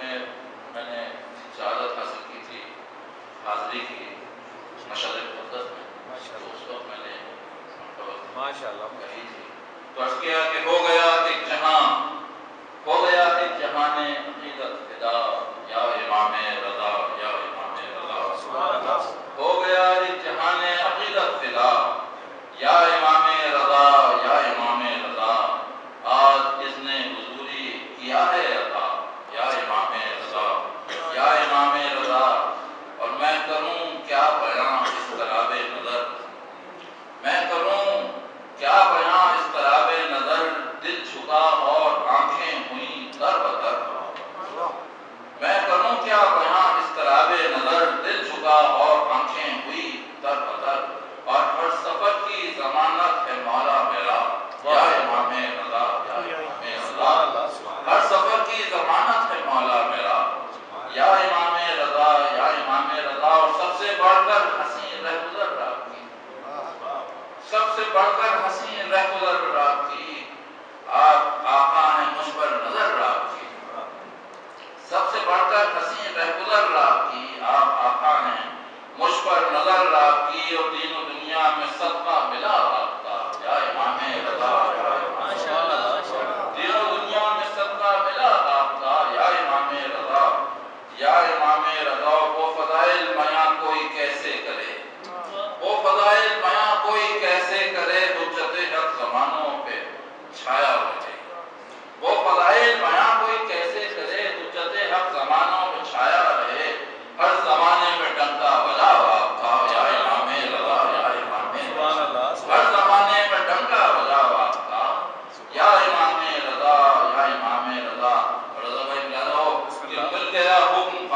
میں میں نے زیادہ حاصل Ja, ey. سب سے بڑھ کر ہنسی رہ گزر رات کی۔ سب سے بڑھ کر ہنسی رہ گزر رات کی۔ آپ، آقا ہیں مجھ پر نظر رات کی۔ سب سے بڑھ کر ہنسی رہ گزر رات کی۔ آپ، آقا ہیں مجھ پر نظر رات کی اور دین و دنیا میں صدقہ ملا رابطہ یا امام رضا۔ دین و دنیا میں صدقہ ملا رابطہ یا امام رضا۔ یا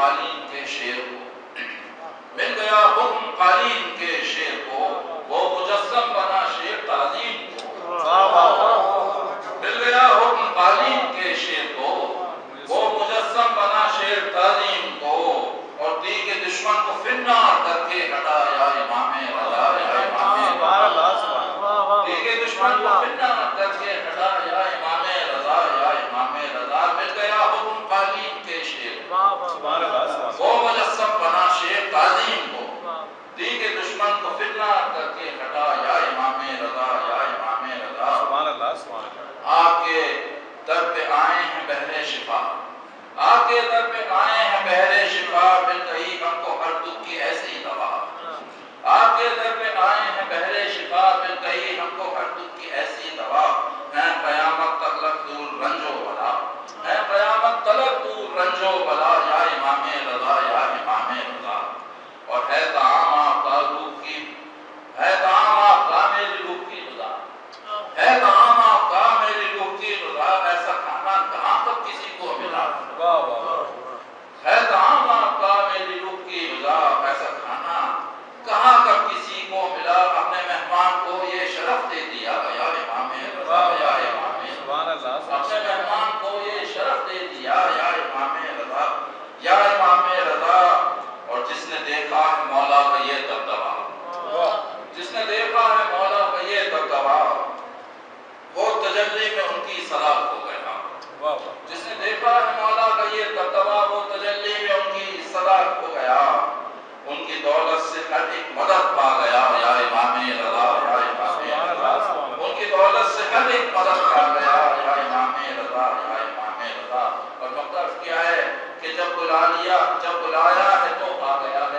قالین کے شیر کو۔ مل گیا حکم قالین کے شیر کو وہ مجسم فرنا آئے ہیں بہر شفا۔ آپ کے در پہ آئے ہیں بہر شفا پھر کہیں ہم کو ہر دکھ کی ایسی دوا۔ آپ کے در پہ آئے جب بلا لیا جب بلایا ہے تو آ گیا۔